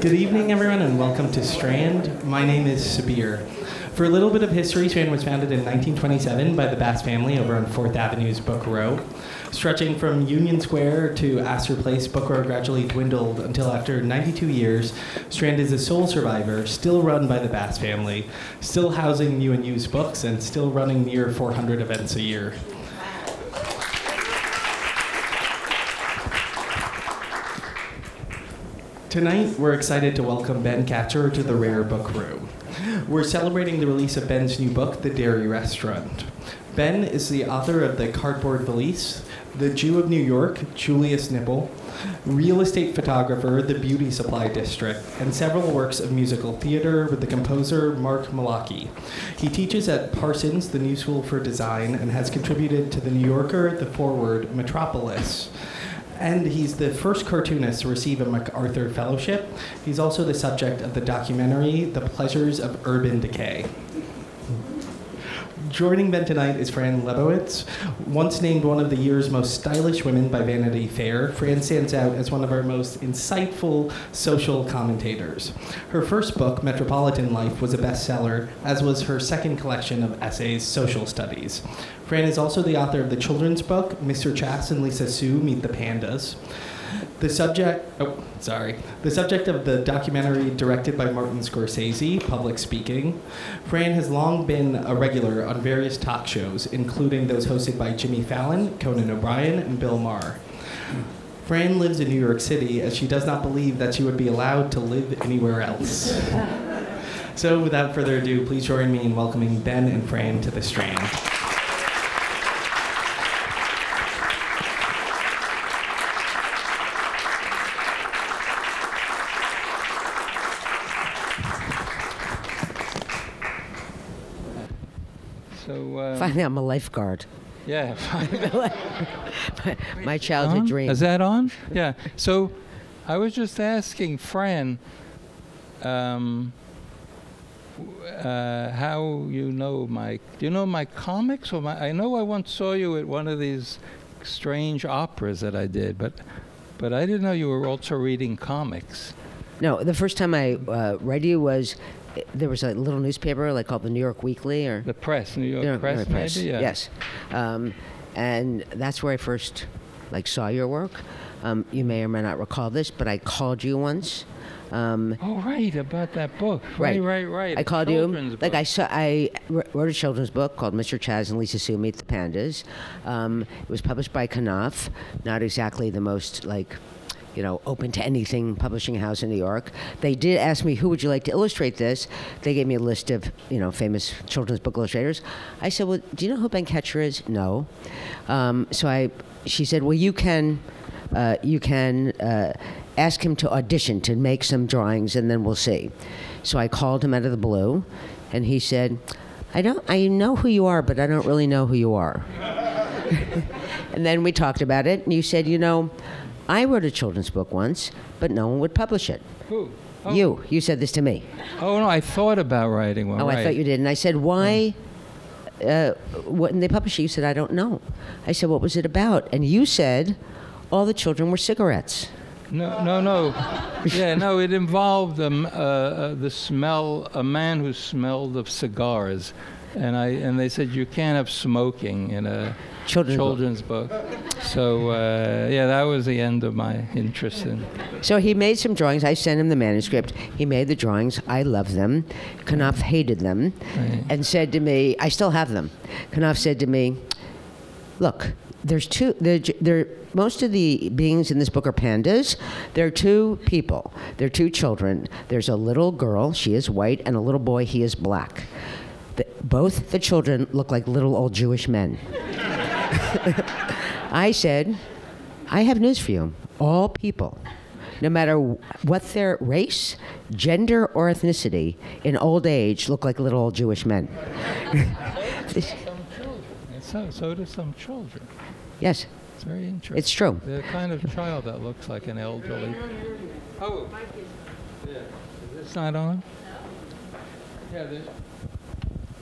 Good evening, everyone, and welcome to Strand. My name is Sabir. For a little bit of history, Strand was founded in 1927 by the Bass family over on 4th Avenue's Book Row. Stretching from Union Square to Astor Place, Book Row gradually dwindled until after 92 years, Strand is a sole survivor, still run by the Bass family, still housing new and used books, and still running near 400 events a year. Tonight, we're excited to welcome Ben Katchor to the Rare Book Room. We're celebrating the release of Ben's new book, The Dairy Restaurant. Ben is the author of The Cardboard Valise, The Jew of New York, Julius Knipl, real estate photographer, The Beauty Supply District, and several works of musical theater with the composer Mark Mulcahy. He teaches at Parsons, the New School for Design, and has contributed to The New Yorker, The Forward, Metropolis and he's the first cartoonist to receive a MacArthur Fellowship. He's also the subject of the documentary The Pleasures of Urban Decay. Joining Ben tonight is Fran Lebowitz. Once named one of the year's most stylish women by Vanity Fair, Fran stands out as one of our most insightful social commentators. Her first book, Metropolitan Life, was a bestseller, as was her second collection of essays, Social Studies. Fran is also the author of the children's book, Mr. Chas and Lisa Sue Meet the Pandas. The subject, oh, sorry, the subject of the documentary directed by Martin Scorsese, Public Speaking. Fran has long been a regular on various talk shows, including those hosted by Jimmy Fallon, Conan O'Brien, and Bill Maher. Fran lives in New York City as she does not believe that she would be allowed to live anywhere else. So, without further ado, please join me in welcoming Ben and Fran to the Strand. So uh, Finally, I'm a lifeguard. yeah, my, my childhood on? dream. Is that on? Yeah. So I was just asking Fran um, uh, how you know my. Do you know my comics or my? I know I once saw you at one of these strange operas that I did, but but I didn't know you were also reading comics. no, the first time I uh, read you was there was a little newspaper like called the New York Weekly or The press, New York New York- Press, New York Press. maybe. Yeah. Yes, um, and that's where I first like saw your work. Um, you may or may not recall this, but I called you once. Um, Oh right, about that book. Right. right, right. right. I called you. Children's Like. I saw, I wrote a children's book called Mr. Chas and Lisa Sue Meet the Pandas. Um, it was published by Knopf, not exactly the most like, you know, open to anything publishing house in New York. They did ask me who would you like to illustrate this. They gave me a list of you know famous children's book illustrators. I said, well, do you know who Ben Katchor is? No. Um, so I, she said, well, you can. Uh, you can uh, ask him to audition to make some drawings, and then we'll see. So I called him out of the blue, and he said, "I don't. I know who you are, but I don't really know who you are." and then we talked about it, and you said, "You know, I wrote a children's book once, but no one would publish it." Who? Oh. You. You said this to me. Oh no, I thought about writing one. Oh, right. I thought you did. And I said, why? Uh, when they published it, you said, I don't know. I said, what was it about? And you said, all the children were cigarettes. No, no, no. yeah, no. It involved um, uh, uh, the smell. A man who smelled of cigars, and I and they said you can't have smoking in a Children's book. children's book. So uh, yeah, that was the end of my interest in. So he made some drawings. I sent him the manuscript. He made the drawings. I loved them. Knopf hated them Right. and said to me, I still have them. Knopf said to me, Look, there's two, there, there, most of the beings in this book are pandas. There are two people, there are two children. There's a little girl, she is white, and a little boy, he is black. The, both the children look like little old Jewish men. I said, I have news for you. All people, no matter what their race, gender, or ethnicity, in old age look like little old Jewish men. Some children. And so, so do some children. yes, It's very interesting. it's true. the kind of child that looks like an elderly. Oh, yeah. Is this not on? Yeah, there's.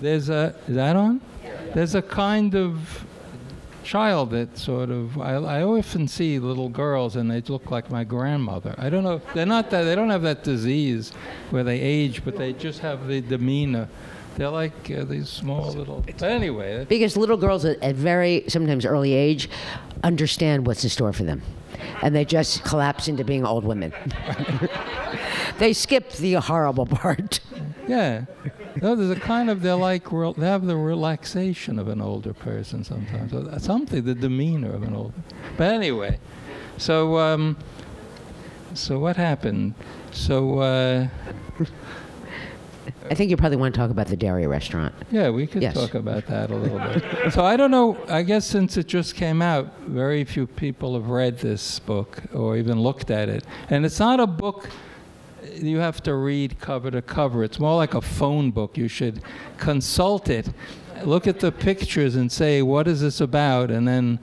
There's a. Is that on? Yeah. There's a kind of child that sort of I, I often see little girls and they look like my grandmother. I don't know. They're not that. They don't have that disease where they age, but they just have the demeanor. They're like uh, these small little. But anyway, Because little girls at, at very sometimes early age understand what's in store for them, and they just collapse into being old women. they skip the horrible part. yeah. No, there's a kind of they're like they have the relaxation of an older person sometimes. So that's Something the demeanor of an older. But anyway, so um, so what happened? So. Uh, I think you probably want to talk about the dairy restaurant. Yeah, we could Yes. talk about that a little bit. so I don't know. I guess since it just came out, very few people have read this book or even looked at it. And it's not a book you have to read cover to cover. It's more like a phone book. You should consult it, look at the pictures, and say, "What is this about?" And then,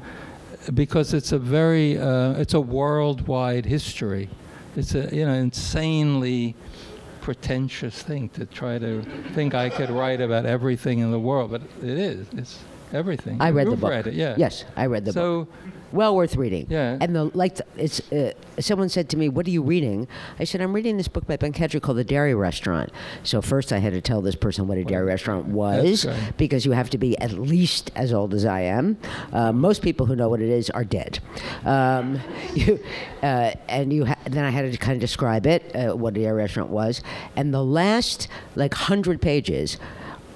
because it's a very, uh, it's a worldwide history. It's a you know insanely pretentious thing to try to think I could write about everything in the world, but it is. It's everything. I read the You've book. read it, yeah. Yes, I read the book. so, Well worth reading. Yeah. And the like, it's uh, someone said to me, "What are you reading?" I said, "I'm reading this book by Ben Katchor called The Dairy Restaurant." So first, I had to tell this person what a dairy restaurant was, right. because you have to be at least as old as I am. Uh, most people who know what it is are dead. Um, you, uh, and you ha- then I had to kind of describe it, uh, what a dairy restaurant was, and the last like hundred pages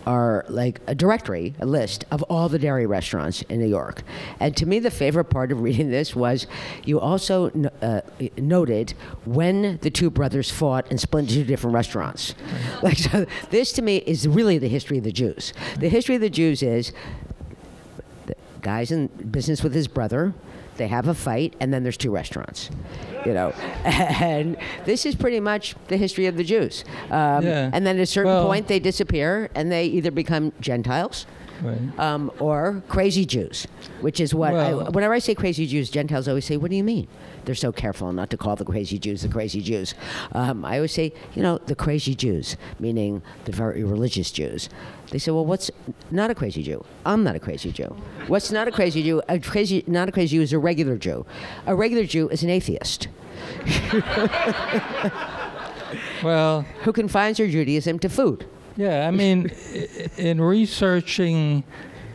are like a directory, a list of all the dairy restaurants in New York. And to me, the favorite part of reading this was you also uh, noted when the two brothers fought and split into two different restaurants. Like so, this to me is really the history of the Jews. The history of the Jews is the guy's in business with his brother. They have a fight, and then there's two restaurants, you know. And this is pretty much the history of the Jews. Um, Yeah. And then at a certain Well- point, they disappear, and they either become Gentiles right. um, or crazy Jews, which is what. I, whenever I say crazy Jews, Gentiles always say, "What do you mean?" They're so careful not to call the crazy Jews the crazy Jews. Um, I always say, you know, the crazy Jews, meaning the very religious Jews. They say, well, what's not a crazy Jew? I'm not a crazy Jew. What's not a crazy Jew? A crazy, not a crazy Jew is a regular Jew. A regular Jew is an atheist Well, who confines their Judaism to food. yeah, I mean, in researching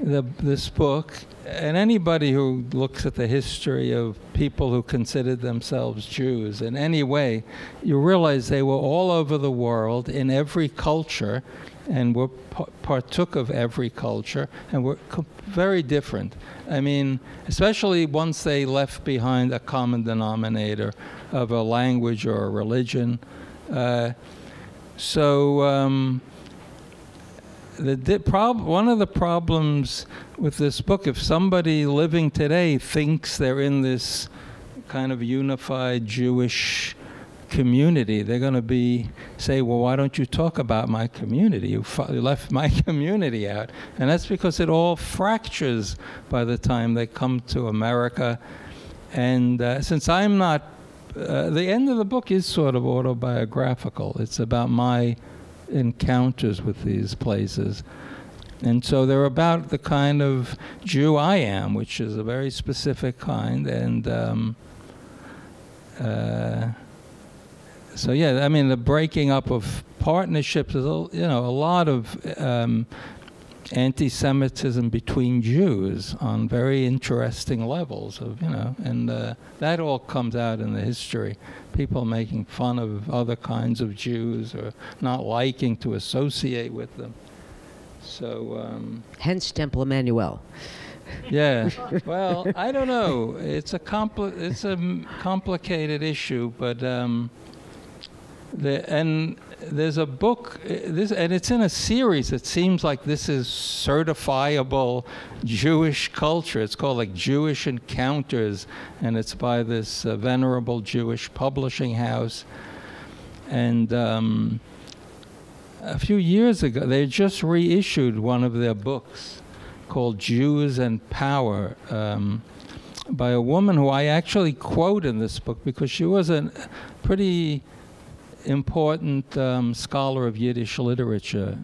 the, this book, and anybody who looks at the history of people who considered themselves Jews in any way, you realize they were all over the world in every culture and were pa- partook of every culture and were very different. I mean, especially once they left behind a common denominator of a language or a religion. Uh, so, um, the di- prob- one of the problems with this book, if somebody living today thinks they're in this kind of unified Jewish community, they're going to be say, "Well, why don't you talk about my community? You, you left my community out," and that's because it all fractures by the time they come to America. And uh, since I'm not, uh, the end of the book is sort of autobiographical. It's about my encounters with these places. And so they're about the kind of Jew I am, which is a very specific kind. And um, uh, so, yeah, I mean, the breaking up of partnerships is, you know, a lot of um, anti-Semitism between Jews on very interesting levels of, you know, and uh, that all comes out in the history. People making fun of other kinds of Jews or not liking to associate with them. So, um, Hence Temple Emanu-El. yeah. Well, I don't know. It's a compli- it's a m- complicated issue, but um, the and there's a book this and it's in a series. It seems like this is certifiable Jewish culture. It's called like Jewish Encounters, and it's by this uh, venerable Jewish publishing house. And um, a few years ago, they just reissued one of their books called Jews and Power um, by a woman who I actually quote in this book because she was a pretty important um, scholar of Yiddish literature.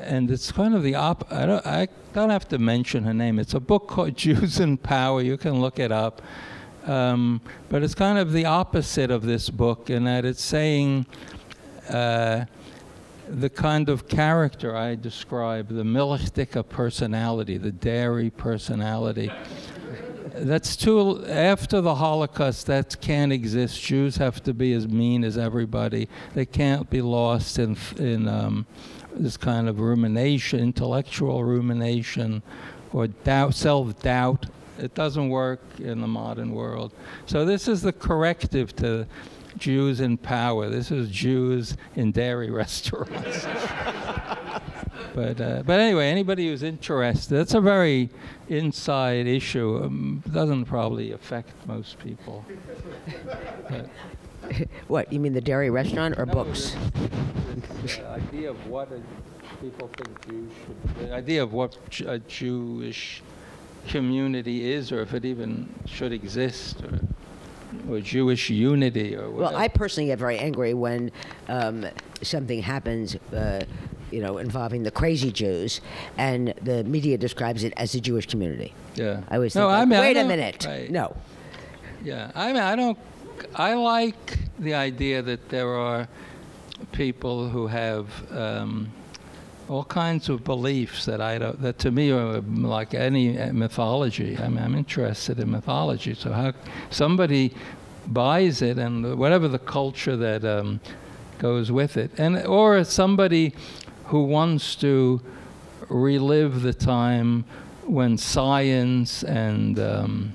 and it's kind of the op. I don't, I don't have to mention her name. It's a book called Jews in Power. You can look it up. Um, but it's kind of the opposite of this book in that it's saying uh, the kind of character I describe, the Milchtika personality, the dairy personality. That's too, after the Holocaust, that can't exist. Jews have to be as mean as everybody. They can't be lost in, in um, this kind of rumination, intellectual rumination, or doubt, self doubt. It doesn't work in the modern world. So, this is the corrective to Jews in power. This is Jews in dairy restaurants. but, uh, but anyway, anybody who's interested, it's a very inside issue. Um, doesn't probably affect most people. What, you mean the dairy restaurant or books? the idea of what a, people think Jews should, the idea of what a Jewish community is, or if it even should exist, or, or Jewish unity, or Well. I personally get very angry when um, something happens, uh, you know, involving the crazy Jews, and the media describes it as the Jewish community. yeah. I always no, like, I mean, wait a minute, right. no. Yeah, I mean, I don't. I like the idea that there are people who have um, all kinds of beliefs that I don't. That to me are like any mythology. I mean, I'm interested in mythology. So how somebody buys it and whatever the culture that um, goes with it, and or somebody who wants to relive the time when science and um,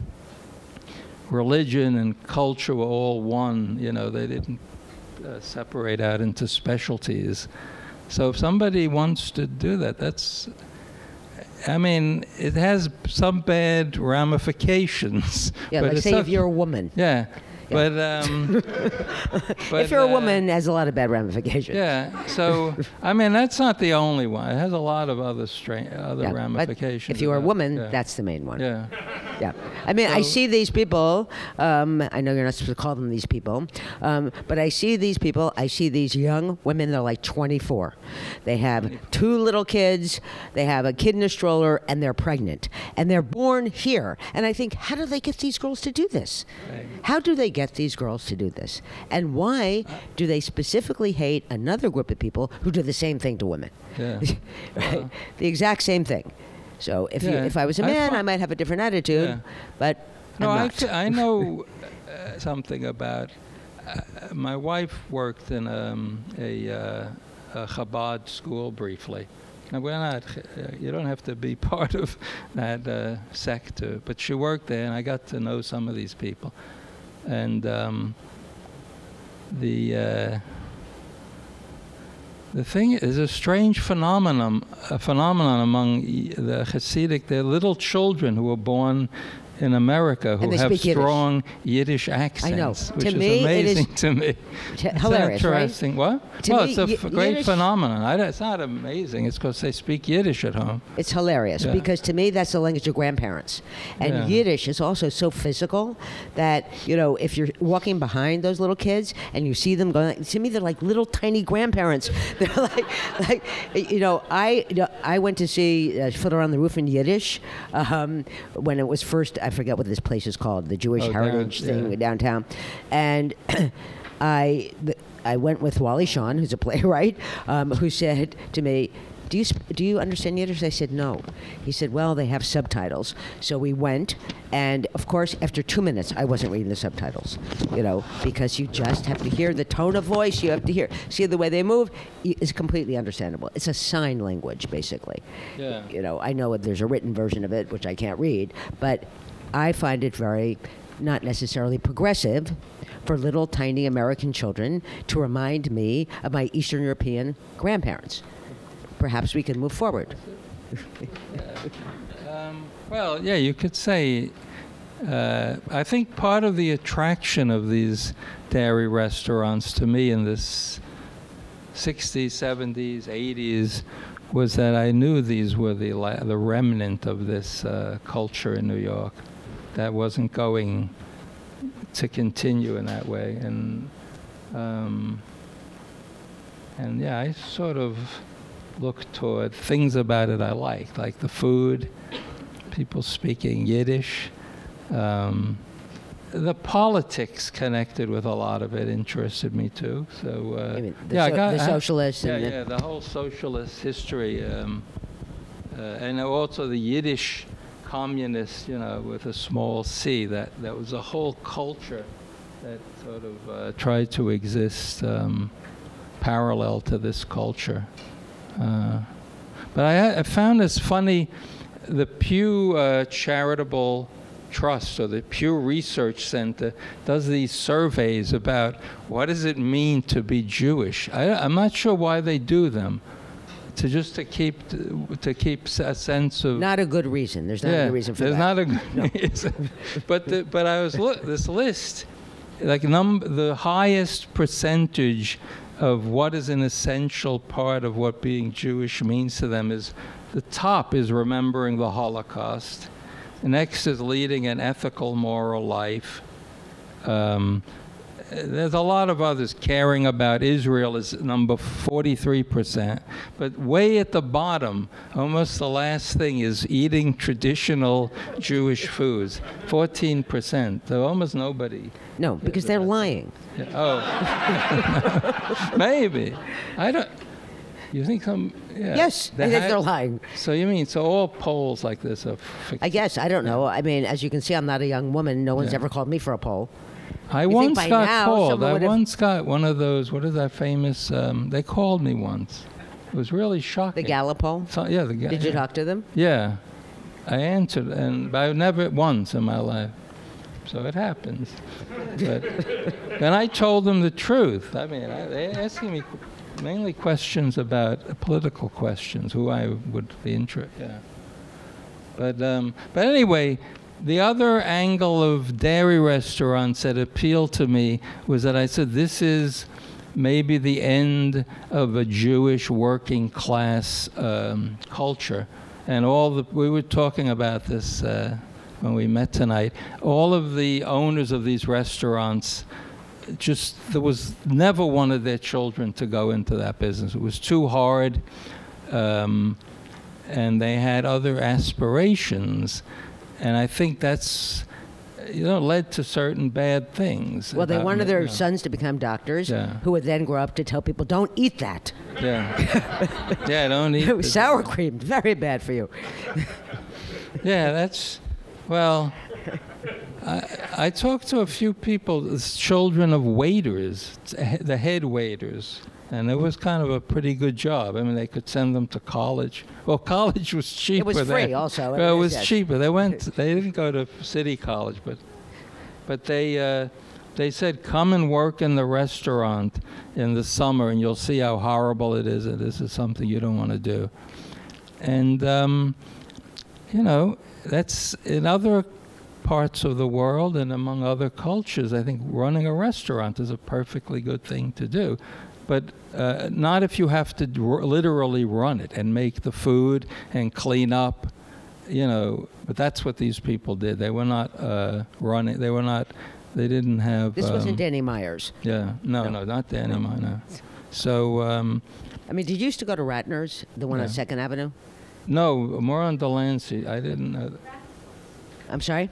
religion and culture were all one. You know, they didn't uh, separate out into specialties. So if somebody wants to do that, that's. I mean, it has some bad ramifications. Yeah, but like say if you're a woman. Yeah, but um, but, if you're a uh, woman, it has a lot of bad ramifications. Yeah. So I mean, that's not the only one. It has a lot of other stra- other Yeah, ramifications. If you're a woman, yeah. that's the main one. yeah. Yeah. I mean, I see these people. Um, I know you're not supposed to call them these people, um, but I see these people. I see these young women. They're like 24. They have two little kids. They have a kid in a stroller, and they're pregnant. And they're born here. And I think, how do they get these girls to do this? How do they get these girls to do this? And why do they specifically hate another group of people who do the same thing to women? Yeah. right? The exact same thing. So if you, if I was a man, fi- I might have a different attitude, Yeah. but No, I, c- I know uh, something about. Uh, my wife worked in um, a, uh, a Chabad school briefly. Now we're not. Uh, you don't have to be part of that uh, sector, but she worked there, and I got to know some of these people, and um, the. Uh, the thing is a strange phenomenon, a phenomenon among the Hasidic. They're little children who were born in America who have speak Yiddish. strong Yiddish accents, which To is me, it is amazing to me. T- It's hilarious, right? What? To well, me, it's a great Yiddish- phenomenon. I, it's not amazing. It's because they speak Yiddish at home. It's hilarious Yeah. because to me that's the language of grandparents, and Yeah. Yiddish is also so physical that you know if you're walking behind those little kids and you see them going, to me they're like little tiny grandparents. They're like, like you know, I you know, I went to see uh, Fiddler on the Roof in Yiddish um, when it was first. I forget what this place is called, the Jewish Oh, down- Heritage thing yeah. downtown, and. I the, I went with Wally Shawn, who's a playwright, um, who said to me, do you, sp- do you understand Yiddish? I said, no. He said, well, they have subtitles. So we went, and of course, after two minutes, I wasn't reading the subtitles, you know, because you just have to hear the tone of voice, you have to hear, see the way they move, is completely understandable. It's a sign language, basically. Yeah. You know, I know there's a written version of it, which I can't read, but I find it very not necessarily progressive for little tiny American children to remind me of my Eastern European grandparents. Perhaps we can move forward. Um, well, yeah, you could say. Uh, I think part of the attraction of these dairy restaurants to me in the 60s, 70s, 80s was that I knew these were the la- the remnant of this uh, culture in New York that wasn't going to continue in that way, and um, and yeah, I sort of look toward things about it I liked, like the food, people speaking Yiddish. Um, the politics connected with a lot of it interested me too. So uh, I mean, yeah, I got the socialists yeah, the, yeah, the whole socialist history, um, uh, and also the Yiddish communists, you know, with a small c. That that was a whole culture that sort of uh, tried to exist um, parallel to this culture. Uh, but I, I found this funny. The Pew uh, Charitable Trust or the Pew Research Center does these surveys about what does it mean to be Jewish. I, I'm not sure why they do them. To just to keep to keep a sense of not a good reason. There's not a good reason for there's that. not a good reason. but the, but I was look this list, like num the highest percentage of what is an essential part of what being Jewish means to them is the top is remembering the Holocaust. The next is leading an ethical, moral life. Um, there's a lot of others. Caring about Israel is number 43%. But way at the bottom, almost the last thing, is eating traditional Jewish foods. 14%. So almost nobody. no, because they're lying. Oh. Maybe. I don't. You think some. Yeah, Yes, They I think they're lying. So you mean, so all polls like this are. Fic- I guess I don't know. I mean, as you can see, I'm not a young woman. No one's Yeah. ever called me for a poll. I think once got now called. I once got one of those. What is that famous? Um, they called me once. It was really shocking. The. Gallup. So, yeah, the Ga- Did you talk to them? Yeah, I answered, and but I never once in my life. So it happens. But then I told them the truth. I mean, I, they asking me mainly questions about uh, political questions, who I would be interested. Yeah. But um, but anyway, the other angle of dairy restaurants that appealed to me was that I said this is maybe the end of a Jewish working class um, culture, and all the we were talking about this uh, when we met tonight. All of the owners of these restaurants just there was never one of their children to go into that business. It was too hard, um, and they had other aspirations, and I think that's you know led to certain bad things. Well, they about wanted their you know. sons to become doctors, Yeah. who would then grow up to tell people, "Don't eat that. Yeah, yeah, don't eat Sour cream, very bad for you." Yeah, that's well. I, I talked to a few people, children of waiters, the head waiters, and it was kind of a pretty good job. I mean, they could send them to college. Well, college was cheaper. It was free then. also, Well, it was yes. cheaper. They went. They didn't go to city college, but but they uh, they said come and work in the restaurant in the summer, and you'll see how horrible it is. And this is something you don't want to do. And um, you know, that's in other parts of the world and among other cultures. I think running a restaurant is a perfectly good thing to do, but uh, not if you have to dr- literally run it and make the food and clean up. You know, but that's what these people did. They were not uh, running. They were not. They didn't have. This wasn't um, Danny Myers. Yeah, no, No. no, not Danny Miner. So um, I mean, did you used to go to Ratner's, the one on Second Avenue? no, more on Delancey. I didn't know. That. I'm sorry.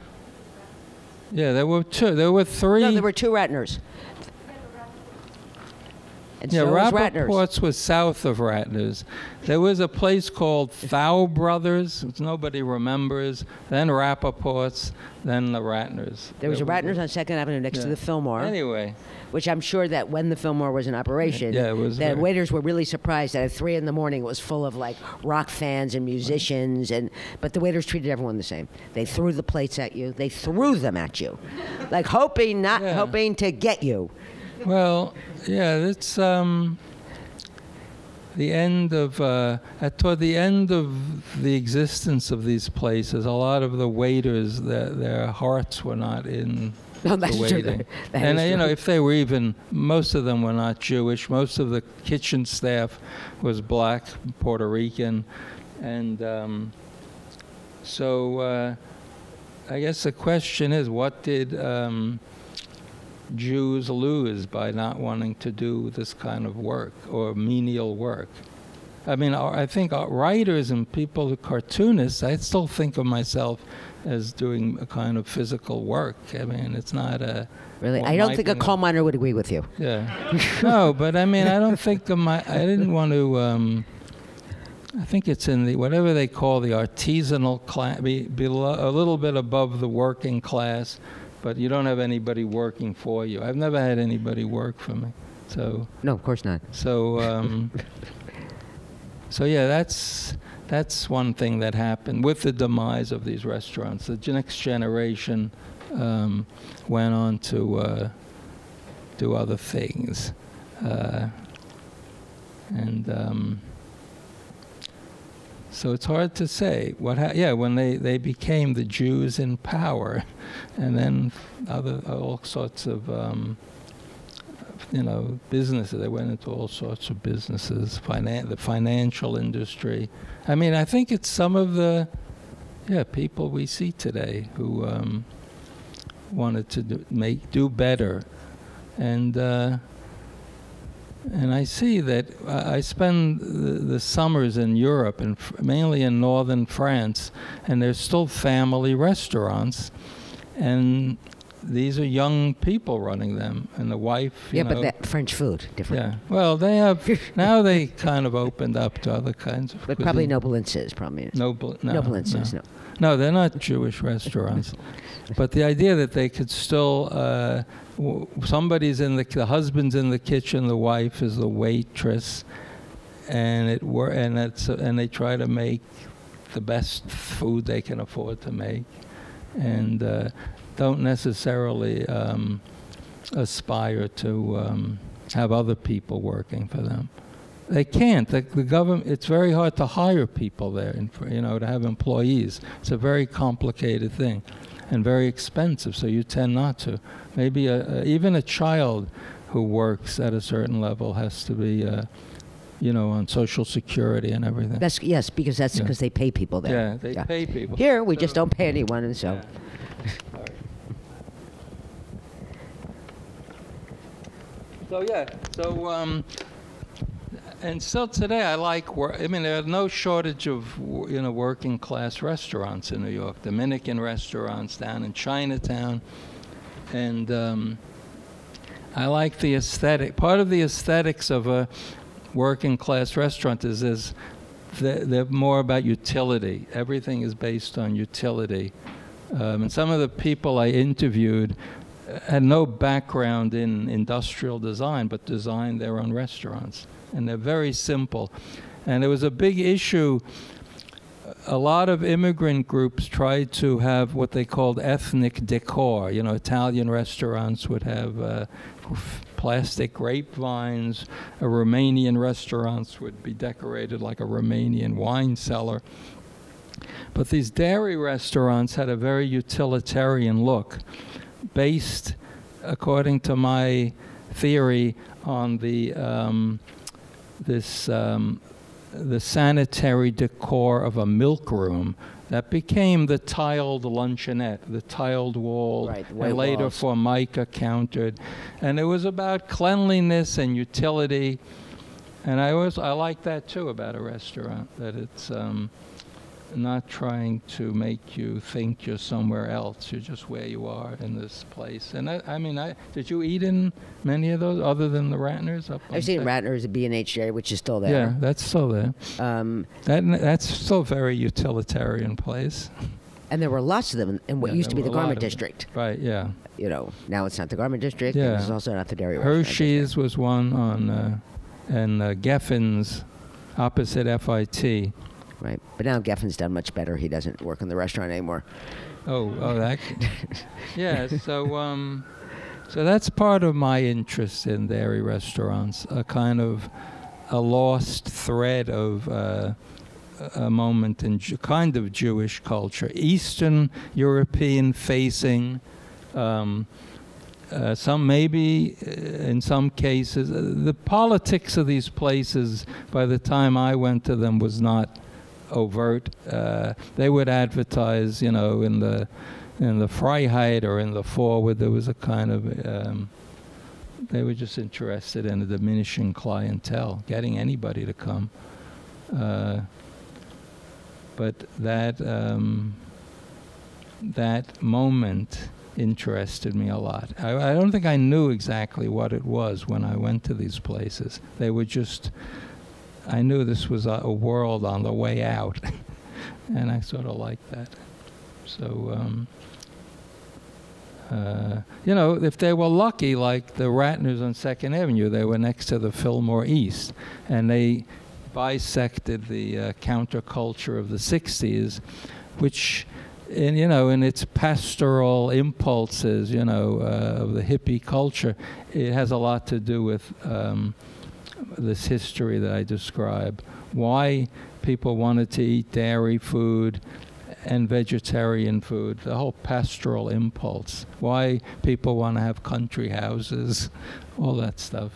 Yeah, there were two. There were three. No, there were two Ratners. And Yeah, so was was south of Ratner's. There was a place called Thau Brothers, which nobody remembers. Then Rappaport's, then the Ratner's. There was a Ratner's on Second Avenue next to the Fillmore, Anyway, which I'm sure that when the Fillmore was in operation, Yeah, it was the very- waiters were really surprised that at three in the morning it was full of like rock fans and musicians, and but the waiters treated everyone the same. They threw the plates at you. They threw them at you, like hoping not Yeah. hoping to get you. well, yeah, it's um, the end of uh, at toward the end of the existence of these places. A lot of the waiters, their, their hearts were not in No, that's the true. waiting. That and uh, you know, if they were even, most of them were not Jewish. Most of the kitchen staff was black, Puerto Rican, and um, so uh, I guess the question is, what did um, Jews lose by not wanting to do this kind of work or menial work? I mean, uh, I think uh, writers and people, cartoonists, I still think of myself as doing a kind of physical work. I mean, it's not a. Really, I don't think a coal miner would agree with you. Yeah. no, but I mean, I don't think of my. I didn't want to. Um, I think it's in the whatever they call the artisanal class, be, below, a little bit above the working class, but you don't have anybody working for you. I've never had anybody work for me, so No, of course not. so um, so yeah, that's that's one thing that happened with the demise of these restaurants. The next generation um, went on to uh, do other things, uh, and um, so it's hard to say what. Ha- yeah, when they they became the Jews in power, and then other all sorts of. Um, you know, businesses. They went into all sorts of businesses, finan- the financial industry. I mean, I think it's some of the, yeah, people we see today who um, wanted to do, make do better, and uh, and I see that I I spend the, the summers in Europe and mainly in northern France, and there's still family restaurants, and these are young people running them, and the wife. You Yeah, know, but that French food, different. yeah. Well, they have now. They kind of opened up to other kinds of. But probably cuisine. Nobilenses, probably. Noble, no, Nobilenses, no. no. No, they're not Jewish restaurants. But the idea that they could still, uh, w- somebody's in the, the husband's in the kitchen, the wife is the waitress, and it wor- and it's and they try to make the best food they can afford to make, and uh, don't necessarily um, aspire to um, have other people working for them. They can't. The, the government. It's very hard to hire people there, and you know, to have employees. It's a very complicated thing, and very expensive. So you tend not to. Maybe a, a, even a child who works at a certain level has to be, uh, you know, on Social Security and everything. That's yes, because that's Yeah. because they pay people there. yeah, they pay people. Here we just don't pay anyone, and so. Yeah. So yeah, so um, and still today I like. I mean, there's no shortage of you know working class restaurants in New York. Dominican restaurants down in Chinatown, and um, I like the aesthetic. Part of the aesthetics of a working class restaurant is is they're, they're more about utility. Everything is based on utility. Um, and some of the people I interviewed had no background in industrial design, but designed their own restaurants. And they're very simple. And it was a big issue. A lot of immigrant groups tried to have what they called ethnic decor. You know, Italian restaurants would have uh, plastic grapevines. A Romanian restaurants would be decorated like a Romanian wine cellar. But these dairy restaurants had a very utilitarian look, based, according to my theory, on the um, this um, the sanitary decor of a milk room that became the tiled luncheonette, the tiled wall, Right, and later walls. formica countered, and it was about cleanliness and utility. And I always I like that too about a restaurant that it's um, not trying to make you think you're somewhere else. You're just where you are in this place. And I, I mean, I did you eat in many of those other than the Ratners? Up I've seen Ratner's at B&H Dairy, which is still there. Yeah, that's still there. Um, That that's still a very utilitarian place. and there were lots of them in, what Yeah, used to be the were a lot garment district. Right. Yeah. You know, now it's not the garment district. Yeah. It's also not the dairy. Hershey's was one on, uh, and uh, Geffen's, opposite FIT. Right. But now Geffen's done much better. He doesn't work in the restaurant anymore. Oh, oh, that. yeah. So, um, so that's part of my interest in dairy restaurants. A kind of a lost thread of uh, a moment in Ju- kind of Jewish culture, Eastern European facing. Um, uh, some maybe, uh, in some cases, uh, the politics of these places. By the time I went to them, was not overt. Uh, they would advertise, you know, in the in the Freiheit or in the Forward. There was a kind of um, they were just interested in a diminishing clientele, getting anybody to come. Uh, but that um, that moment interested me a lot. I, I don't think I knew exactly what it was when I went to these places. They were just. I knew this was a, a world on the way out, and I sort of liked that. So. Um, uh, you know, if they were lucky, like the Ratners on Second Avenue, they were next to the Fillmore East, and they bisected the uh, counterculture of the '60s, which, in you know, in its pastoral impulses, you know, uh, of the hippie culture, it has a lot to do with um, this history that I describe. Why people wanted to eat dairy food and vegetarian food, the whole pastoral impulse, why people want to have country houses, all that stuff.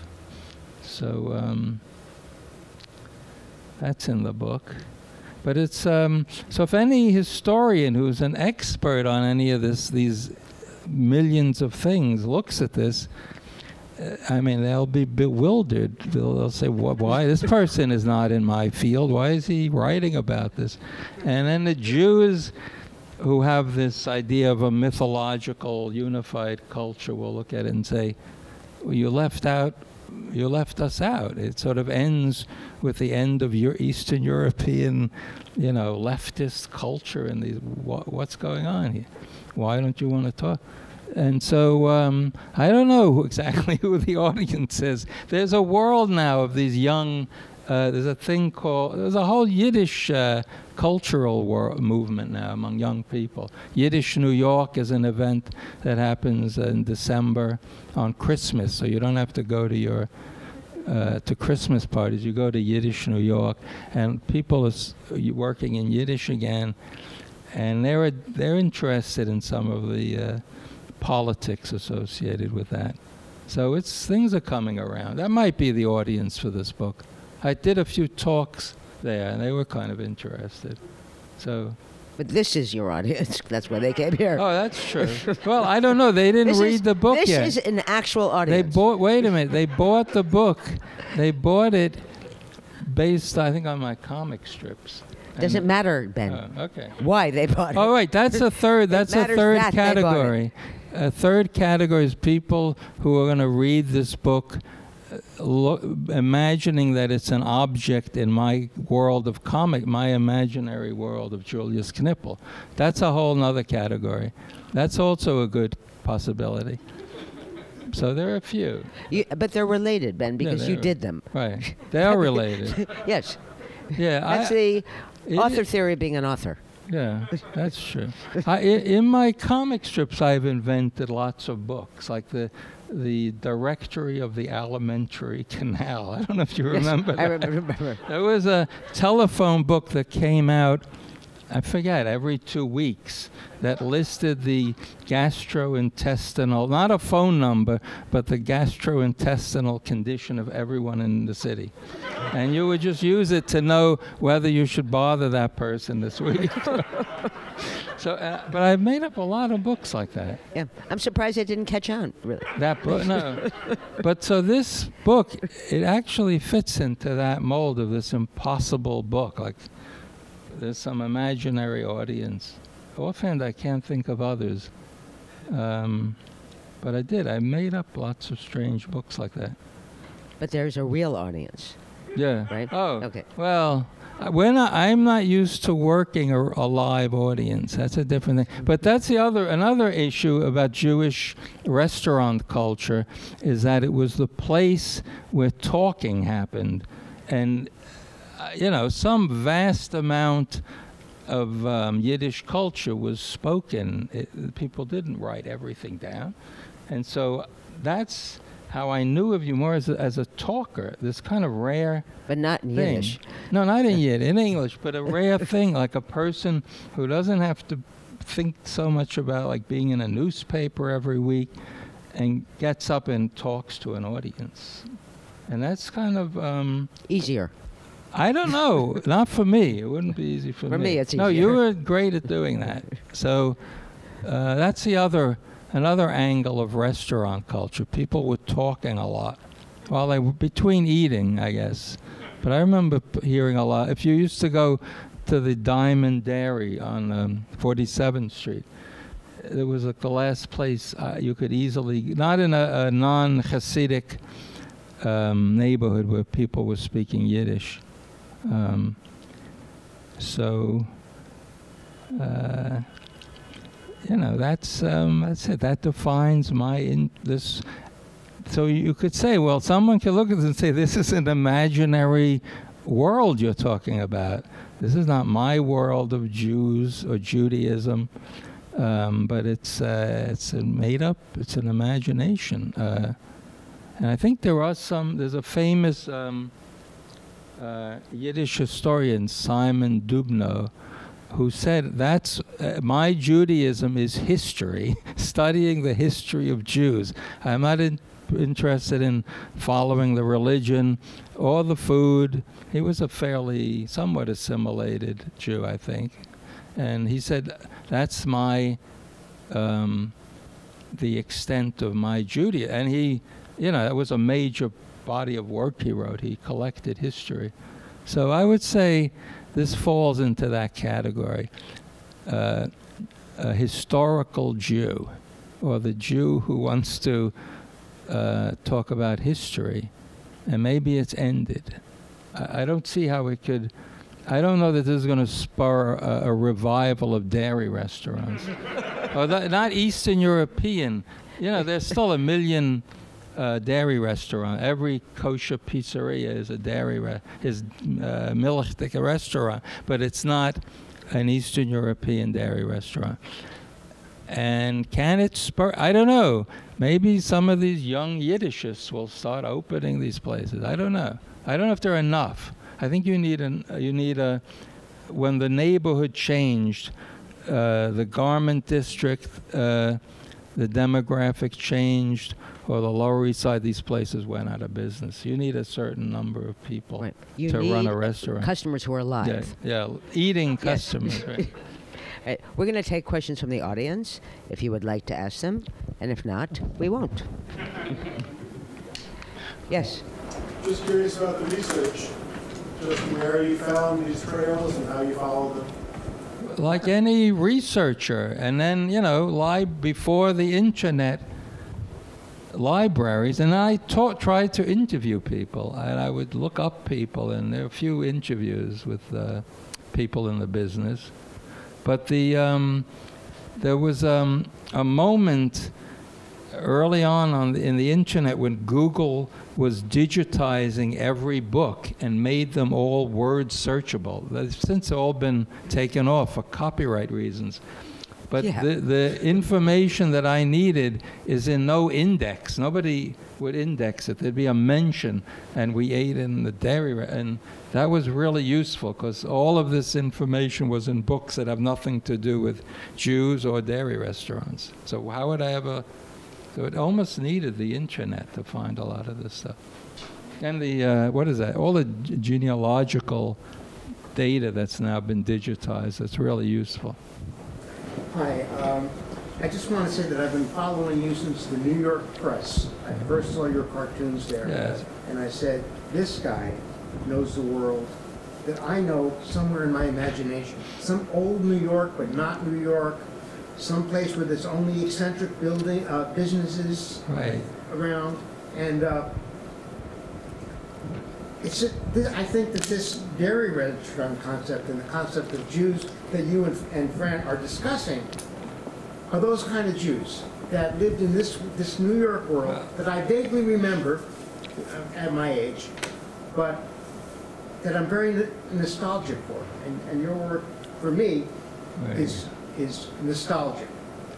So um, that's in the book. But it's um, so if any historian who's an expert on any of this, these millions of things, looks at this, I mean, they'll be bewildered. They'll, they'll say, "Why this person is not in my field? Why is he writing about this?" And then the Jews, who have this idea of a mythological, unified culture, will look at it and say, well, "You left out. You left us out." It sort of ends with the end of your Eastern European, you know, leftist culture and these. What, what's going on here? Why don't you want to talk? And so um, I don't know exactly who the audience is. There's a world now of these young. Uh, there's a thing called. There's a whole Yiddish uh, cultural movement now among young people. Yiddish New York is an event that happens in December on Christmas, so you don't have to go to your uh, to Christmas parties. You go to Yiddish New York, and people are s- working in Yiddish again, and they're they're interested in some of the uh, politics associated with that. So it's things are coming around. That might be the audience for this book. I did a few talks there, and they were kind of interested. So, But this is your audience. That's why they came here. oh, that's true. well, I don't know. They didn't this read is, the book this yet. is an actual audience. they bought. Wait a minute. They bought the book. They bought it based, I think, on my comic strips. Doesn't matter, Ben. Oh, okay. why they bought oh, it. Oh, wait, that's a third. That's a third that they bought it. category. A third category is people who are going to read this book, uh, lo- imagining that it's an object in my world of comic, my imaginary world of Julius Knipl. That's a whole other category. That's also a good possibility. So there are a few. You, but they're related, Ben, because you did them. Right. They are related. yes. Yeah. That's I, the author theory of being an author. Yeah, that's true. I, i- in my comic strips, I've invented lots of books, like the the directory of the alimentary canal. I don't know if you Yes, remember I that. remember. remember. There was a telephone book that came out, I forget, every two weeks that listed the gastrointestinal, not a phone number, but the gastrointestinal condition of everyone in the city. And you would just use it to know whether you should bother that person this week. so, uh, but I've made up a lot of books like that. Yeah, I'm surprised it didn't catch on. Really. That book, no. but so this book, it actually fits into that mold of this impossible book. Like, there's some imaginary audience. Offhand, I can't think of others. Um, but I did. I made up lots of strange books like that. But there's a real audience. Yeah. Right? Oh. Okay. Well, I- we're not, I'm not used to working a, a live audience. That's a different thing. But that's the other another issue about Jewish restaurant culture is that it was the place where talking happened, and you know some vast amount of um, Yiddish culture was spoken. It, people didn't write everything down, and so that's how I knew of you more as a, as a talker. This kind of rare But not in thing. Yiddish. No, not in Yiddish, in English, but a rare thing, like a person who doesn't have to think so much about like being in a newspaper every week and gets up and talks to an audience. And that's kind of, um, Easier. I don't know, not for me. It wouldn't be easy for, For me, it's No, you were great at doing that. So uh, that's the other, another angle of restaurant culture. People were talking a lot while they were between eating, I guess. But I remember p- hearing a lot. If you used to go to the Diamond Dairy on um, 47th Street, it was like the last place uh, you could easily, not in a, a non Hasidic um, neighborhood where people were speaking Yiddish. Um, so, uh, you know, that's um, that's it. That defines my in this. So you could say, well, someone could look at this and say, this is an imaginary world you're talking about. This is not my world of Jews or Judaism, um, but it's uh, it's a made up. It's an imagination, uh, and I think there are some. There's a famous. Um, uh, Yiddish historian Simon Dubnow, who said that's uh, my Judaism is history, studying the history of Jews. I'm not in, interested in following the religion or the food. He was a fairly, somewhat assimilated Jew, I think, and he said that's my, um, the extent of my Judaism, and he, you know, that was a major body of work he wrote. He collected history. So I would say this falls into that category. Uh, a historical Jew, or the Jew who wants to uh, talk about history, and maybe it's ended. I, I don't see how it could. I don't know that this is going to spur a, a revival of dairy restaurants. or the, not Eastern European. You know, there's still a million uh, dairy restaurant. Every kosher pizzeria is a dairy re- is uh, restaurant, but it's not an Eastern European dairy restaurant. And can it spur? I don't know. Maybe some of these young Yiddishists will start opening these places. I don't know. I don't know if there are enough. I think you need an you need a when the neighborhood changed, uh, the garment district, uh, the demographic changed, or the Lower East Side, these places went out of business. You need a certain number of people Right. To run a restaurant. customers who are alive. yeah, eating Yes. customers. Right. Uh, we're going to take questions from the audience if you would like to ask them, and if not, we won't. yes. Just curious about the research, just where you found these trails and how you followed them. like any researcher. And then, you know, li- before the internet, libraries, and I taught, tried to interview people, and I would look up people, and there were a few interviews with uh, people in the business. But the um, there was um, a moment early on, on the, in the internet when Google was digitizing every book and made them all word searchable. They've since all been taken off for copyright reasons. But Yeah. the, the information that I needed is in no index. Nobody would index it. There'd be a mention, and we ate in the dairy, and that was really useful because all of this information was in books that have nothing to do with Jews or dairy restaurants. So how would I ever? So it almost needed the internet to find a lot of this stuff. And the uh, what is that? All the genealogical data that's now been digitized. That's really useful. Hi, um, I just want to say that I've been following you since the New York Press. I first saw your cartoons there. Yes. And I said, this guy knows the world that I know somewhere in my imagination. Some old New York, but not New York. Some place where there's only eccentric building, uh, businesses Right. around. And, uh, it's, a- this- I think that this dairy restaurant concept and the concept of Jews that you and, and Fran are discussing are those kind of Jews that lived in this, this New York world that I vaguely remember uh, at my age, but that I'm very nostalgic for. And, and your work, for me, is, is nostalgic.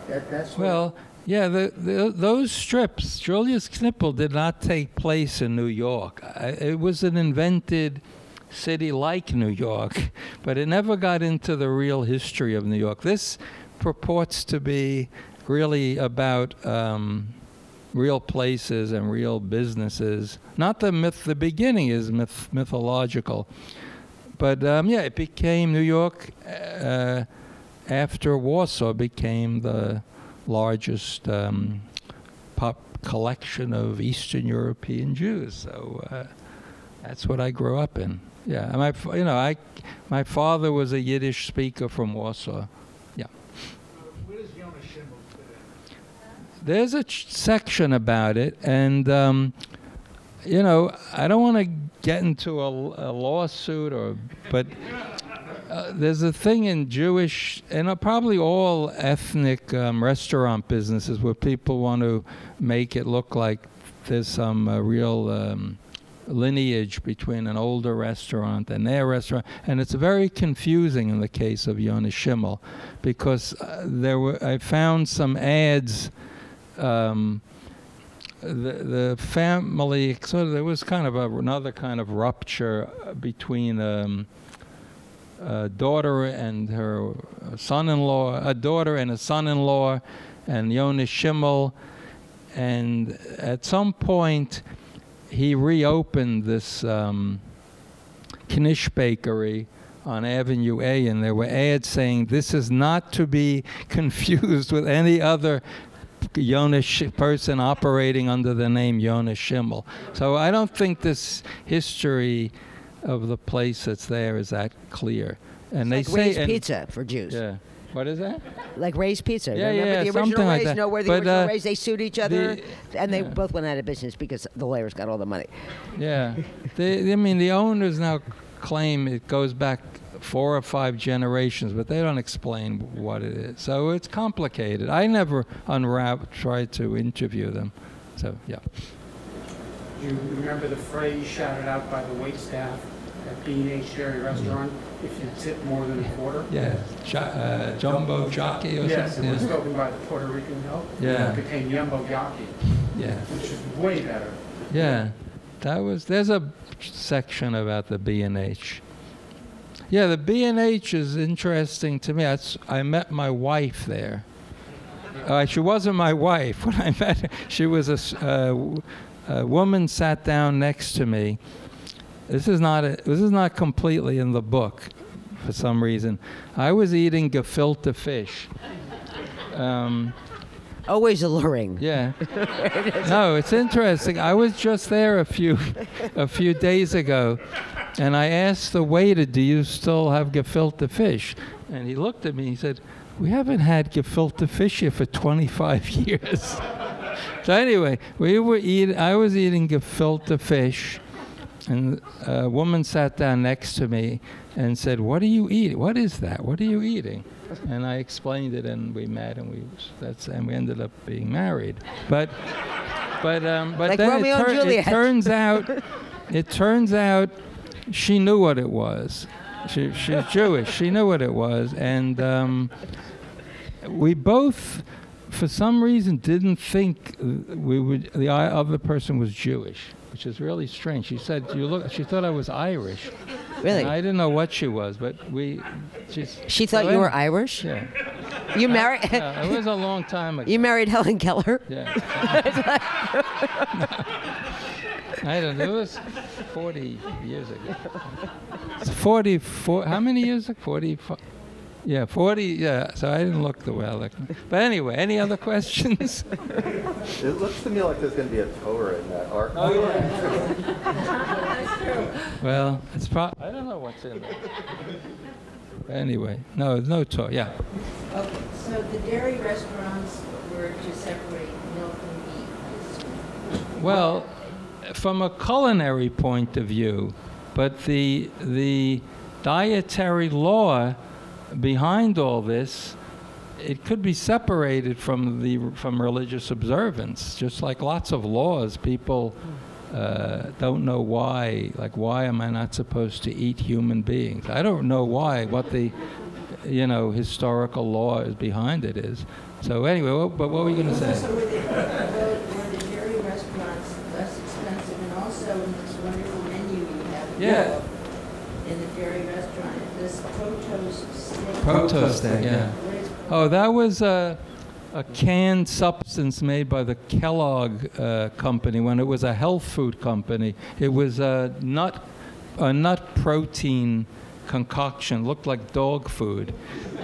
That, that's what- Well, yeah, the, the, those strips, Julius Knipl did not take place in New York. I, it was an invented city like New York, but it never got into the real history of New York. This purports to be really about um, real places and real businesses. Not the myth, the beginning is myth, mythological. But um, yeah, it became New York uh, after Warsaw became the largest um, pop collection of Eastern European Jews. So uh, That's what I grew up in. Yeah, and my you know I my father was a Yiddish speaker from Warsaw. Yeah. Where does Yonah Schimmel fit in? There's a ch- section about it, and um, you know, I don't want to get into a, a lawsuit or, but uh, there's a thing in Jewish and uh, probably all ethnic um, restaurant businesses where people want to make it look like there's some uh, real. Um, lineage between an older restaurant and their restaurant, and it's very confusing in the case of Yonah Schimmel, because uh, there were I found some ads. Um, the the family so there was kind of a, another kind of rupture uh, between um, a daughter and her son-in-law, a daughter and a son-in-law, and Yonah Schimmel, and at some point he reopened this um, Knish bakery on Avenue A, and there were ads saying this is not to be confused with any other Yonah Sh- person operating under the name Yonah Schimmel. So I don't think this history of the place that's there is that clear. And like they say Ray's and- Pizza for Jews. Yeah. What is that? Like Ray's Pizza. Yeah, Remember yeah, the original something like Ray's? that. No, where the But, original uh, Rays, they sued each other, the- and they yeah. both went out of business because the lawyers got all the money. Yeah. they, I mean, the owners now claim it goes back four or five generations, but they don't explain what it is. So it's complicated. I never unwrap, tried to interview them. So, yeah. Do you remember the phrase shouted out by the wait staff at B and H Dairy Restaurant? If you tip more than a quarter? Yeah. Jo- uh, Jumbo Jockey or Yes, it something? was Yeah. spoken by the Puerto Rican help. Yeah. It became Yumbo jockey. yeah. which is way better. Yeah, that was. There's a section about the B and H. Yeah, the B and H is interesting to me. That's, I met my wife there. Uh, she wasn't my wife when I met her. She was a, uh, a woman sat down next to me. This is not a, this is not completely in the book, for some reason. I was eating gefilte fish. Um, Always alluring. yeah. no, it's interesting. I was just there a few a few days ago, and I asked the waiter, "Do you still have gefilte fish?" And he looked at me. He said, "We haven't had gefilte fish here for 25 years." so anyway, we were eat. I was eating gefilte fish, and a woman sat down next to me and said, "What are you eating? What is that? What are you eating?" And I explained it, and we met, and we that's and we ended up being married. But but um, but Like then it, tur- it turns out it turns out she knew what it was. She, she's Jewish. She knew what it was, and um, we both, for some reason, didn't think we would. The other person was Jewish, which is really strange. She said, "You look." She thought I was Irish. Really? And I didn't know what she was, but we. She's, She thought so you were Irish. Yeah. You married. Yeah, it was a long time ago. you married Helen Keller. Yeah. I don't know. It was 40 years ago. 44. How many years ago? 40. Yeah, 40. Yeah, so I didn't look the way I look. But anyway, any other questions? It looks to me like there's going to be a Torah in that ark. Oh, well, it's pro- I don't know what's in there. Anyway, no, no talk. Yeah. Okay, so the dairy restaurants were to separate milk and meat, Well, from a culinary point of view, but the the dietary law behind all this, it could be separated from the from religious observance. Just like lots of laws, people uh, don't know why. Like, why am I not supposed to eat human beings? I don't know why. What the you know historical law is behind it is. So anyway, what, but what were you going to say? So were the, were were the dairy restaurants less expensive, and also this wonderful menu you have Yeah. in the dairy restaurant, this Protose steak. Protose steak, yeah. Oh, that was a, a canned substance made by the Kellogg uh, company when it was a health food company. It was a nut, a nut protein concoction, looked like dog food.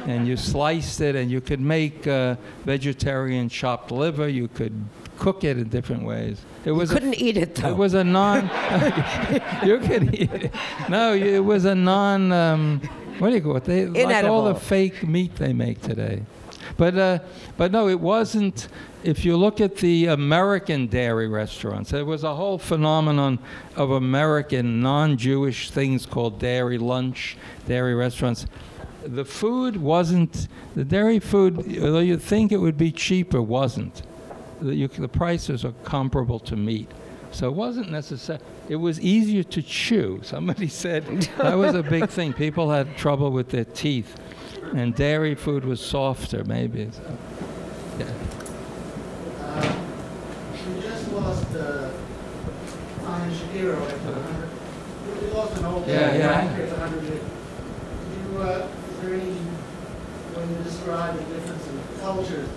And you sliced it, and you could make uh, vegetarian chopped liver. You could cook it in different ways. It was a- couldn't eat it though. It was a non. you could eat it. No, it was a non. Um, what do you call it? They like all the fake meat they make today. But uh, but no, it wasn't. If you look at the American dairy restaurants, there was a whole phenomenon of American non-Jewish things called dairy lunch, dairy restaurants. The food wasn't the dairy food. Although you'd think it would be cheaper, wasn't the, you, the prices are comparable to meat. So it wasn't necessary. It was easier to chew. Somebody said that was a big thing. People had trouble with their teeth, and dairy food was softer, maybe. So, yeah. We just lost uh, Connie Shapiro after hundred. We lost an old Yeah, man yeah. after a hundred years. Could you, uh, is there any, when you describe the difference in cultures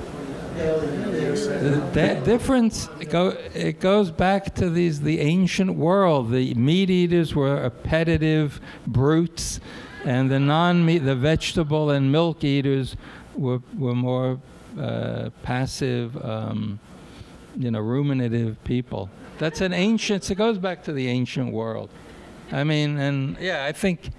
da- difference it go, it goes back to these the ancient world. The meat eaters were appetitive brutes, and the non-meat, the vegetable and milk eaters were were more uh, passive, um, you know, ruminative people. That's an ancient. It goes back to the ancient world. I mean, and yeah, I think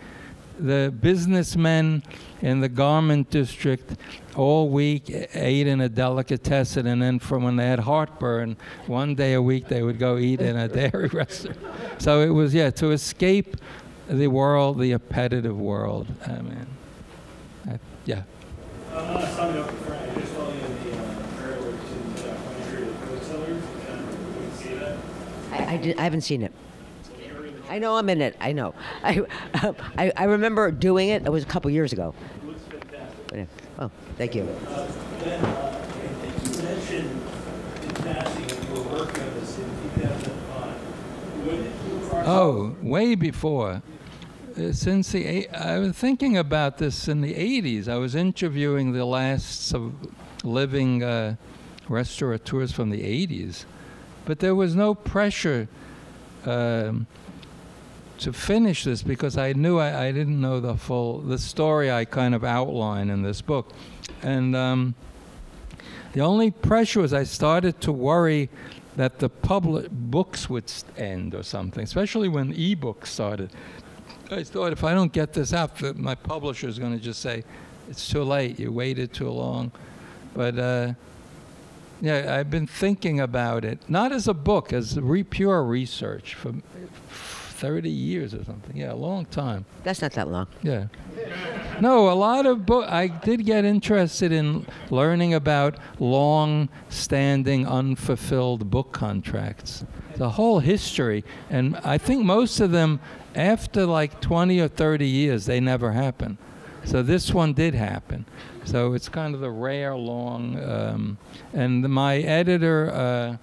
the businessmen in the garment district all week ate in a delicatessen, and then from when they had heartburn, one day a week they would go eat in a dairy restaurant. So it was, yeah, to escape the world, the appetitive world. I mean, I, yeah. I'm not summing up for Frank, I just saw you in the uh, trailer to uh, Country of Food Sellers, and we can see that. I, I, did, I haven't seen it. I know I'm in it. I know. I, I, I remember doing it. It was a couple years ago. It looks fantastic. Oh, thank you. Uh, Then, uh, you mentioned in passing you were working on this in 2005. When did you cross? Oh, way before. Uh, since the eight, I was thinking about this in the 80s. I was interviewing the last of living uh, restaurateurs from the 80s, but there was no pressure um, to finish this because I knew I, I didn't know the full the story I kind of outline in this book, and um, the only pressure was I started to worry that the public books would end or something, especially when e-books started. I thought if I don't get this out, my publisher is going to just say, "It's too late. You waited too long." But uh, yeah, I've been thinking about it, not as a book, as re- pure research for 30 years or something. Yeah, a long time. That's not that long. Yeah. No, a lot of book. I did get interested in learning about long-standing, unfulfilled book contracts. The whole history, and I think most of them, after like 20 or 30 years, they never happen. So this one did happen. So it's kind of the rare long. Um, and my editor. Uh,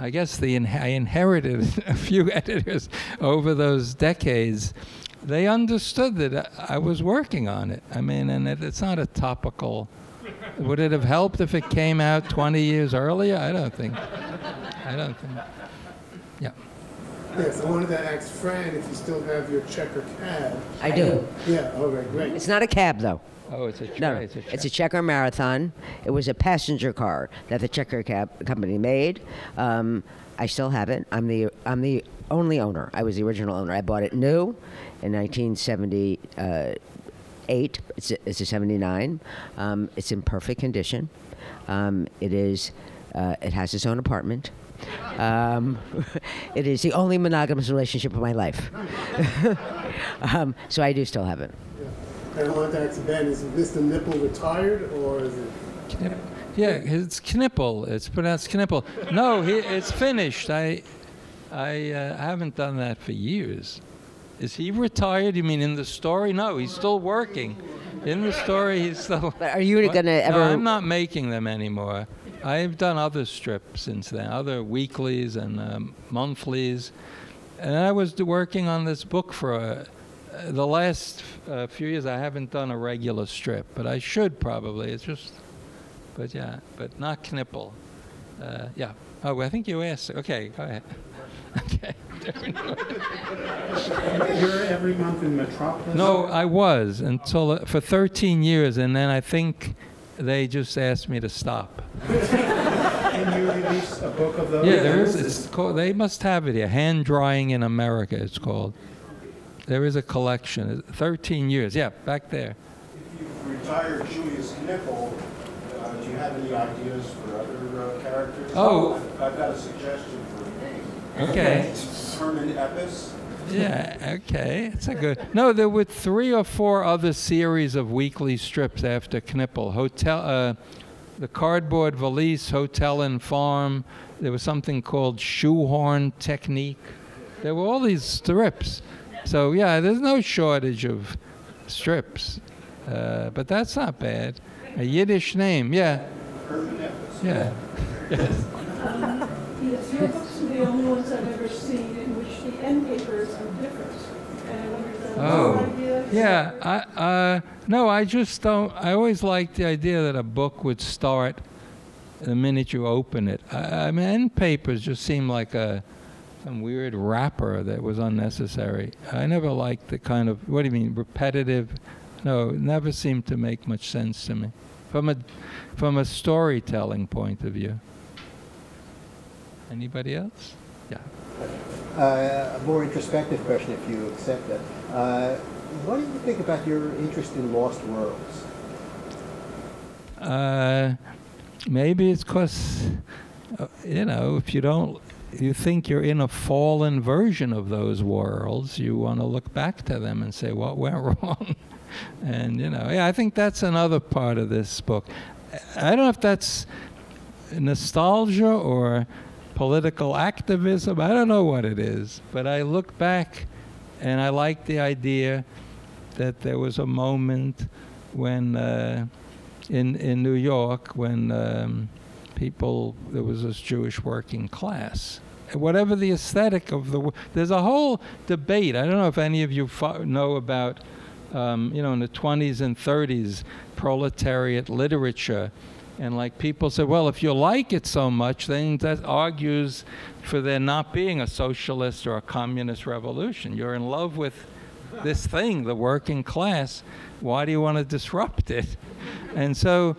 I guess the in- I inherited a few editors over those decades. They understood that I I was working on it. I mean, and it, it's not a topical. Would it have helped if it came out 20 years earlier? I don't think. I don't think. Yeah. Yes, I wanted to ask Fran if you still have your checker cab. I do. Yeah, all right, great. It's not a cab, though. Oh, it's a tray. No, it's a it's a checker marathon. It was a passenger car that the checker cab company made. Um, I still have it. I'm the I'm the only owner. I was the original owner. I bought it new in 1978. It's a, it's a 79. Um, it's in perfect condition. Um, it is. Uh, it has its own apartment. Um, it is the only monogamous relationship of my life. um, so I do still have it. And I wanted to ask Ben, is Mr. Nipple retired or is it? Knip- Yeah, it's Knipl. It's pronounced Knipl. No, he, it's finished. I, I uh, haven't done that for years. Is he retired? You mean in the story? No, he's still working. In the story, he's still. But are you What? gonna ever- No, I'm not making them anymore. I've done other strips since then, other weeklies and um, monthlies, and I was working on this book for a, uh, the last uh, few years. I haven't done a regular strip, but I should probably. It's just, but yeah, but not Knipl. Uh, yeah. Oh, I think you asked. Okay, go ahead. okay. You're every month in Metropolis? No, I was until uh, for 13 years, and then I think they just asked me to stop. Can you release a book of those? Yeah, there is. It's called. They must have it here. Hand drawing in America. It's called. There is a collection. 13 years. Yeah, back there. If you retire Julius Knipl, uh, do you have any ideas for other uh, characters? Oh. I've, I've got a suggestion for a name. Okay. Herman Eppes. Yeah, okay. It's a good. No, there were three or four other series of weekly strips after Knipl. Hotel, uh, the Cardboard Valise, Hotel and Farm. There was something called Shoehorn Technique. There were all these strips. So, yeah, there's no shortage of strips. Uh, but that's not bad. A Yiddish name, yeah. Herman Eppes. Yeah. Yes, your books are the only ones I've ever seen in which the end papers are different. And I wonder if that's Oh, idea? yeah. I, uh, no, I just don't. I always liked the idea that a book would start the minute you open it. I, I mean, end papers just seem like a some weird wrapper that was unnecessary. I never liked the kind of what do you mean repetitive? No, it never seemed to make much sense to me from a from a storytelling point of view. Anybody else? Yeah. Uh, a more introspective question, if you accept that. Uh, what do you think about your interest in lost worlds? Uh, maybe it's because, uh, you know, if you don't, you think you're in a fallen version of those worlds, you want to look back to them and say, what went wrong? and, you know, yeah, I think that's another part of this book. I don't know if that's nostalgia or political activism. I don't know what it is. But I look back and I like the idea that there was a moment when. Uh, in in New York when um, people there was this Jewish working class. Whatever the aesthetic of the, there's a whole debate. I don't know if any of you fo- know about, um, you know, in the 20s and 30s, proletariat literature, and like people said, well, if you like it so much, then that argues for there not being a socialist or a communist revolution. You're in love with this thing, the working class. Why do you want to disrupt it? And so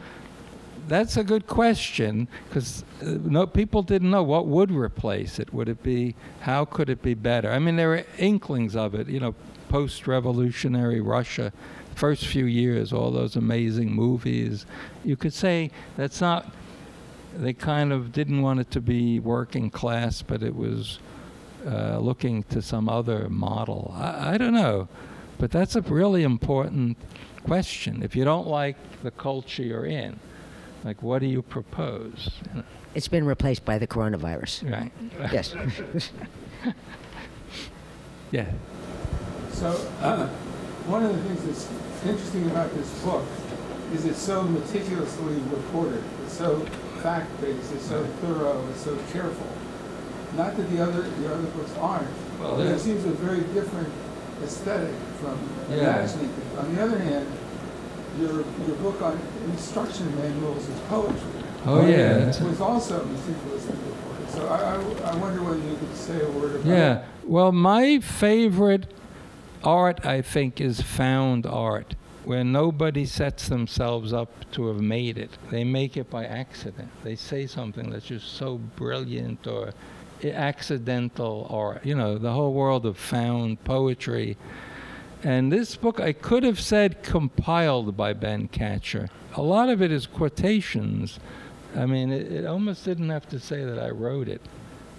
that's a good question because uh, no, people didn't know what would replace it. Would it be, how could it be better? I mean, there were inklings of it, you know, post revolutionary Russia, first few years, all those amazing movies. You could say that's not, they kind of didn't want it to be working class, but it was uh, looking to some other model. I, I don't know, but that's a really important question. If you don't like the culture you're in, like what do you propose? It's been replaced by the coronavirus. Right. Yes. Yeah. So, uh, one of the things that's interesting about this book is it's so meticulously reported. It's so fact-based. It's so thorough. It's so careful. Not that the other the other books aren't. Well, but it seems a very different aesthetic from Yeah. imagining things. On the other hand, your your book on instruction manuals is poetry. Oh, yeah, that's- was also meticulously reported. So I, I, I wonder whether you could say a word about Yeah. Well, my favorite art, I think, is found art, where nobody sets themselves up to have made it. They make it by accident. They say something that's just so brilliant or accidental art. You know, the whole world of found poetry. And this book, I could have said compiled by Ben Katchor. A lot of it is quotations. I mean, it, it almost didn't have to say that I wrote it.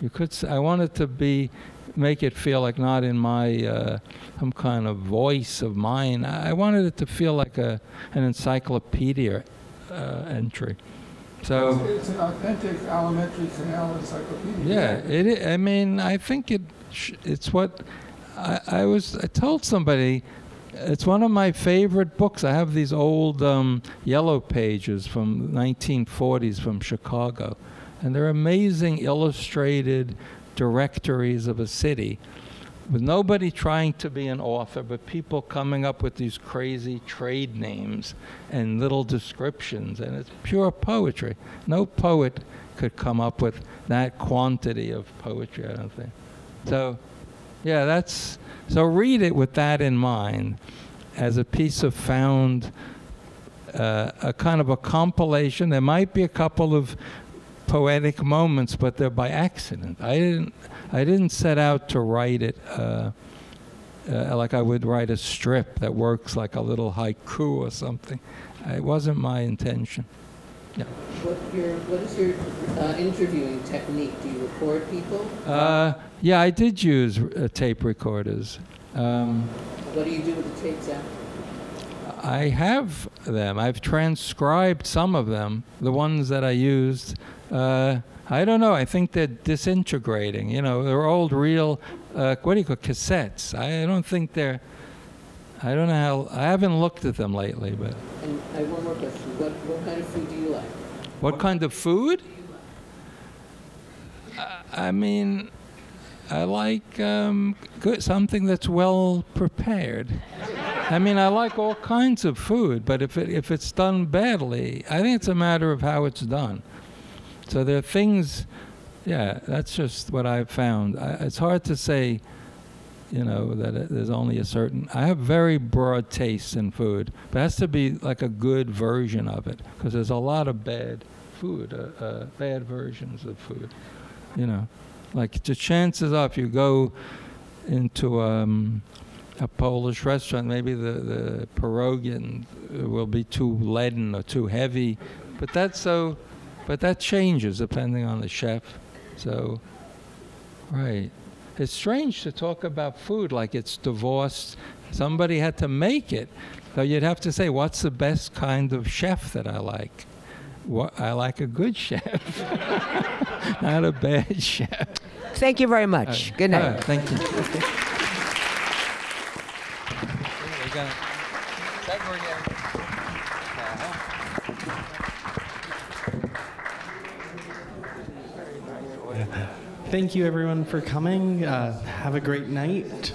You could. Say, I wanted to be, make it feel like not in my uh, some kind of voice of mine. I wanted it to feel like a an encyclopedia uh, entry. So. It's an authentic alimentary canal encyclopedia. Yeah, it. I I mean, I think it. Sh- it's what I, I was. I told somebody. It's one of my favorite books. I have these old um, yellow pages from 1940s from Chicago, and they're amazing illustrated directories of a city with nobody trying to be an author, but people coming up with these crazy trade names and little descriptions, and it's pure poetry. No poet could come up with that quantity of poetry, I don't think. So, yeah, that's so read it with that in mind as a piece of found, uh, a kind of a compilation. There might be a couple of poetic moments, but they're by accident. I didn't I didn't set out to write it. Uh, uh, like I would write a strip that works like a little haiku or something. It wasn't my intention. Yeah. What your what is your uh, interviewing technique? Do you record people? Uh, yeah, I did use uh, tape recorders. Um, What do you do with the tapes after? I have them. I've transcribed some of them, the ones that I used. Uh, I don't know. I think they're disintegrating. You know, they're old, real, uh, what do you call cassettes? I don't think they're. I don't know how. I haven't looked at them lately, but. And I have one more question. What what kind of food do you like? What kind of food? I- I mean, I like um, good, something that's well prepared. I mean, I like all kinds of food, but if it, if it's done badly, I think it's a matter of how it's done. So there are things, yeah, that's just what I've found. I, it's hard to say, you know, that there's only a certain. I have very broad tastes in food, but it has to be like a good version of it, because there's a lot of bad food, uh, uh, bad versions of food. You know, like the chances are, if you go into um, a Polish restaurant, maybe the the pierogi will be too leaden or too heavy, but that's so. But that changes depending on the chef. So, right. It's strange to talk about food like it's divorced. Somebody had to make it. So you'd have to say, what's the best kind of chef that I like? What, I like a good chef, not a bad chef. Thank you very much. Uh, Good night. uh, thank you. Thank you, everyone, for coming. Uh, have a great night.